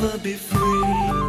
forever be free.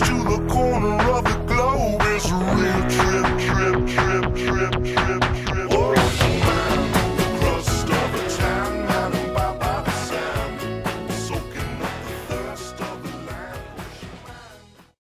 to the corner.